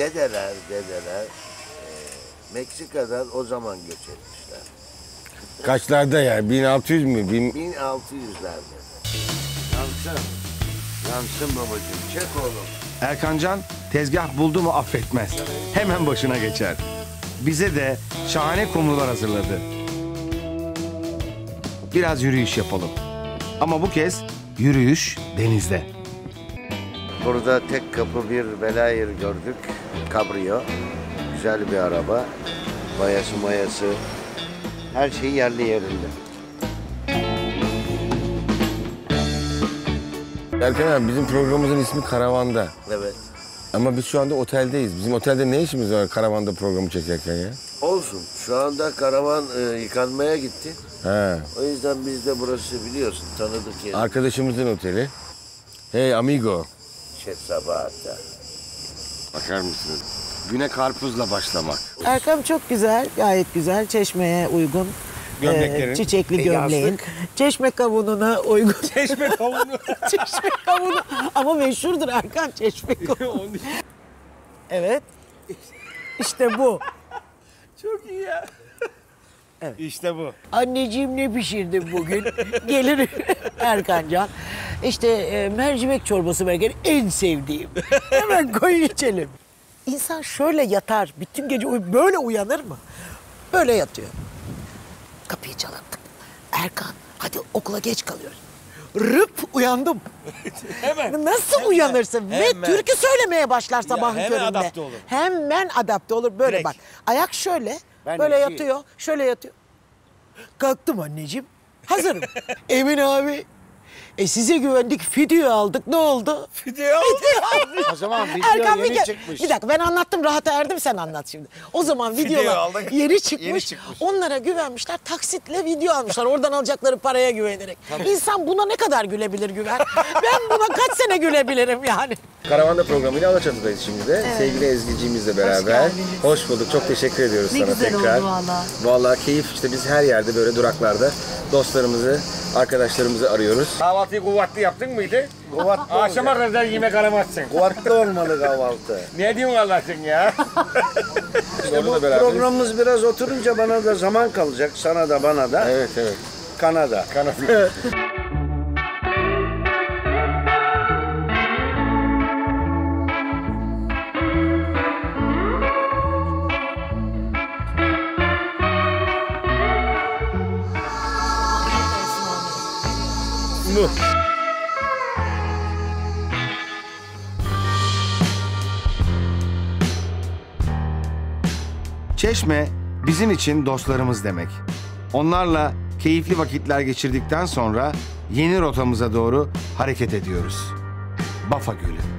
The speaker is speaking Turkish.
dedeler, dedeler e, Meksika'dan o zaman göç etmişler. Kaçlarda yani? 1600 mü? Bin... 1600'lerde. Yansın. Yansın babacığım. Çek oğlum. Erkancan tezgah buldu mu affetmez. Hemen başına geçer. Bize de şahane kumrular hazırladı. Biraz yürüyüş yapalım. Ama bu kez yürüyüş denizde. Burada tek kapı bir Velayır gördük. Cabrio. Güzel bir araba. Mayası mayası. Her şey yerli yerinde. Erkan abi bizim programımızın ismi Karavan'da. Evet. Ama biz şu anda oteldeyiz. Bizim otelde ne işimiz var karavanda programı çekerken ya? Olsun. Şu anda karavan e, yıkanmaya gitti. He. O yüzden biz de burası biliyorsun tanıdık yer. Arkadaşımızın oteli. Hey amigo. Şey Sabahat'ta. Bakar mısınız? Güne karpuzla başlamak. Erkam çok güzel, gayet güzel. Çeşmeye uygun. Gömleklerin. Ee, çiçekli gömleğin. Çeşme kavununa uygun. Çeşme kavunu. çeşme kavunu. Ama meşhurdur Erkan çeşme kavunu. evet. İşte bu. Çok iyi ya. İşte bu. Anneciğim ne pişirdin bugün? Gelir Erkancan. İşte e, mercimek çorbası Bergen en sevdiğim. Hemen koy içelim. İnsan şöyle yatar, bütün gece uy- böyle uyanır mı? Böyle yatıyor. Kapıyı çalındık. Erkan hadi okula geç kalıyoruz. Rıp uyandım. Hemen. Nasıl uyanırsın? Ve hemen. türkü söylemeye başlar sabahın hemen köründe. adapte olur. Hemen adapte olur. Böyle Direkt. bak. Ayak şöyle. Ben böyle yatıyor. Şöyle yatıyor. Kalktım anneciğim. Hazırım. Emin abi. E size güvendik. Video aldık. Ne oldu? Video oldu. O zaman video Erkan yeni video- çıkmış. Bir dakika ben anlattım rahata erdim sen anlat şimdi. O zaman videolar aldık. yeni çıkmış. Yeni çıkmış. Onlara güvenmişler taksitle video almışlar. Oradan alacakları paraya güvenerek. İnsan buna ne kadar gülebilir güven? ben buna kaç sene gülebilirim yani. Karavanda programıyla Alaçatı'dayız şimdi de. Sevgili Ezgi'cimizle beraber. geldiniz. Hoş bulduk. Çok teşekkür ediyoruz Ne sana güzel tekrar. oldu valla. Vallahi keyif işte biz her yerde böyle duraklarda dostlarımızı, arkadaşlarımızı arıyoruz. Kahvaltıyı kuvvetli yaptın mıydı? Kuvvetli Akşama kadar yemek aramazsın. Kuvvetli olmalı kahvaltı. Ne diyorsun Allah sen ya? işte Bu programımız biraz oturunca bana da zaman kalacak. Sana da bana da. Evet evet. Kanada. Kanat. Bu. Çeşme bizim için dostlarımız demek. Onlarla keyifli vakitler geçirdikten sonra yeni rotamıza doğru hareket ediyoruz. Bafa Gölü.